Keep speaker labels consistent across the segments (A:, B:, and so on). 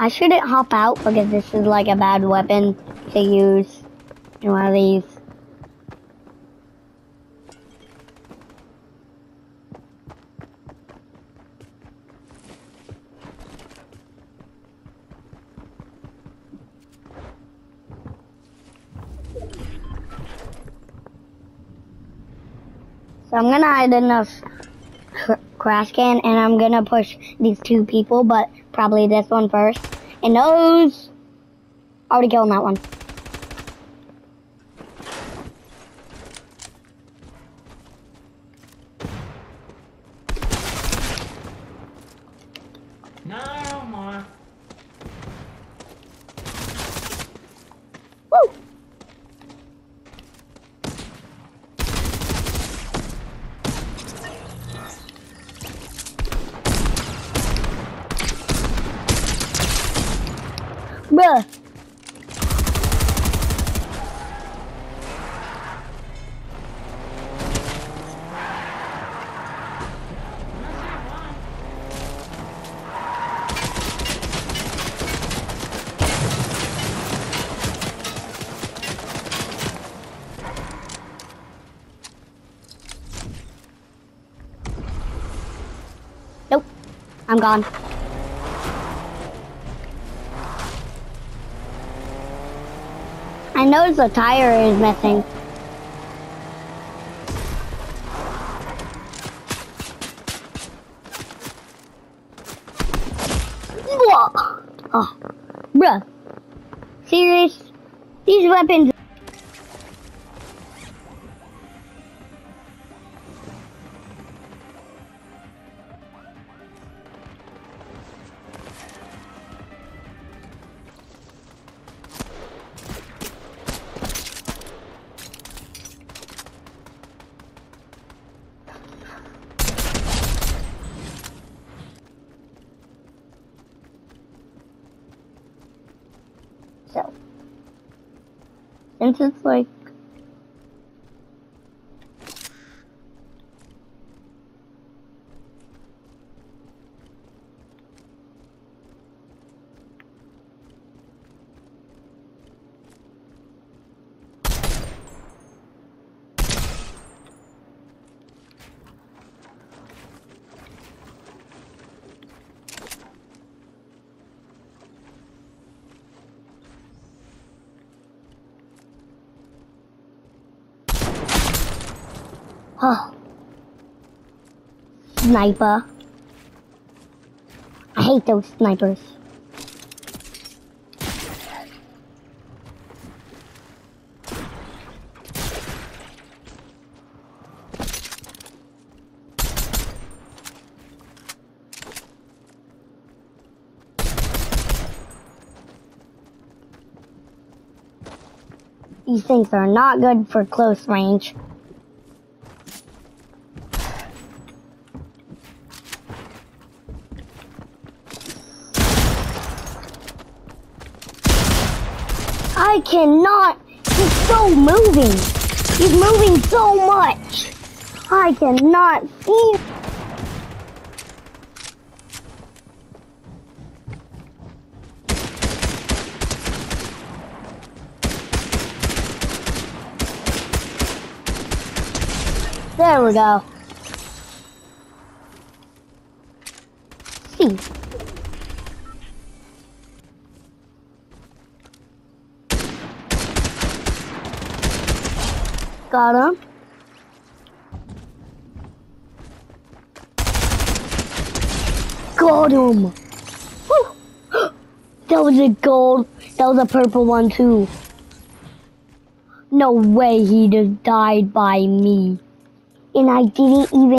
A: I shouldn't hop out because this is like a bad weapon to use in one of these. So I'm gonna hide in cr- crash can and I'm gonna push these two people, but probably this one first. And those already killed that one.
B: No more.
A: Woo! Nope. I'm gone. I noticed the tire is missing. Whoa. Oh, bruh. Serious? These weapons. So, since it's like. Oh. Sniper. I hate those snipers. These things are not good for close range. I cannot. He's so moving. He's moving so much. I cannot see. There we go. See. Got him. Got him. That was a gold. That was a purple one too. No way he just died by me. And I didn't even.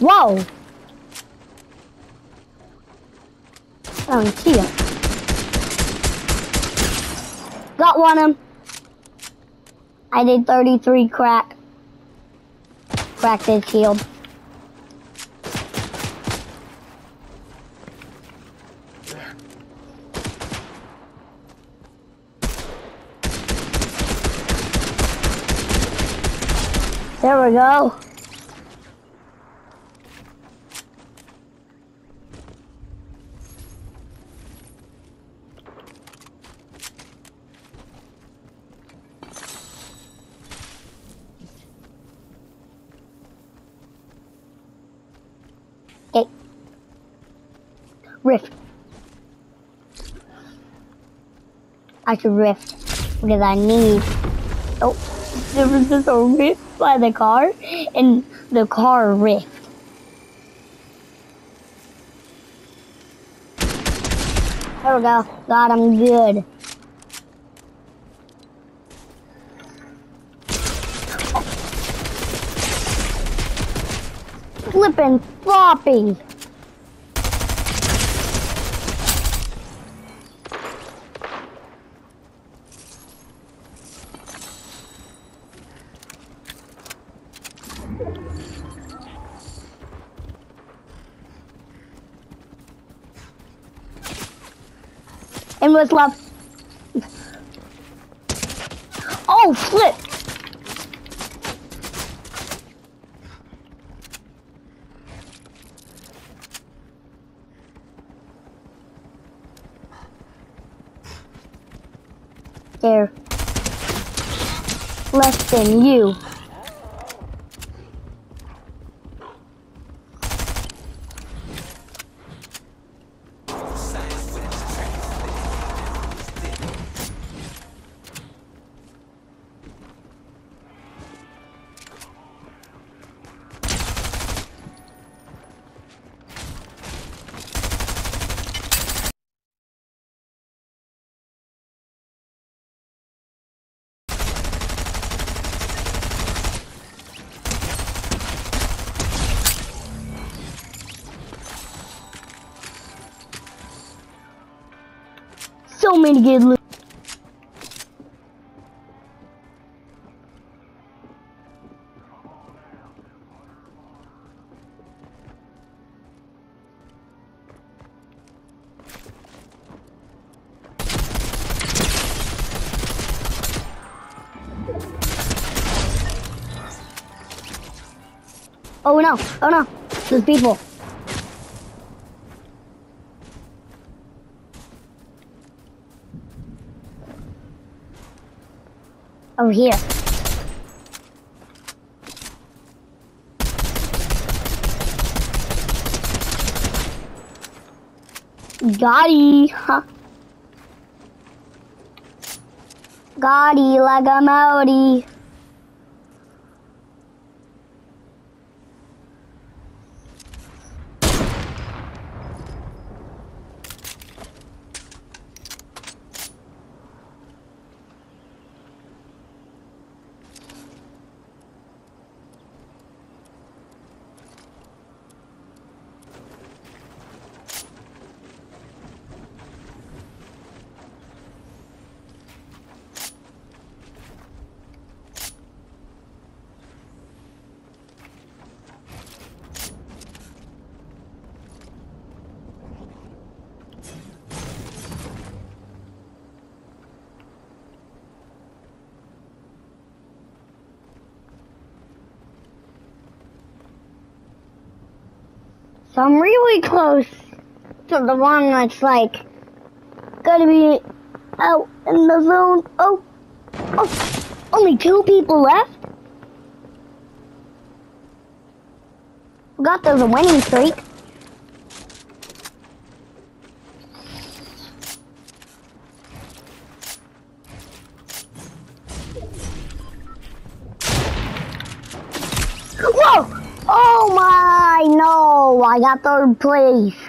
A: Whoa! I don't see him. Got one of them. I did 33 crack. Cracked his shield. There we go. Rift. I should rift because I need. Oh, there was just a rift by the car, and the car rift. There we go. Got him good. Flippin' floppy. And what's left? Oh, flip! There. Less than you. So many good loot. Oh no, oh no, there's people. Over here. Gotti, huh? Gotti like a Maori. So I'm really close to the one that's like gonna be out in the zone. Oh, oh, only two people left. Got there's a winning streak. Whoa! Oh my, no, Oh, I got third place.